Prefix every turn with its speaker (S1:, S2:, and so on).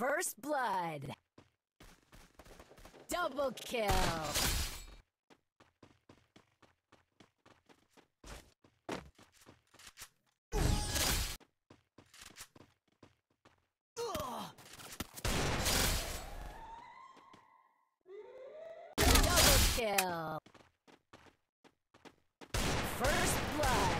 S1: First blood. Double kill. Double kill. First blood.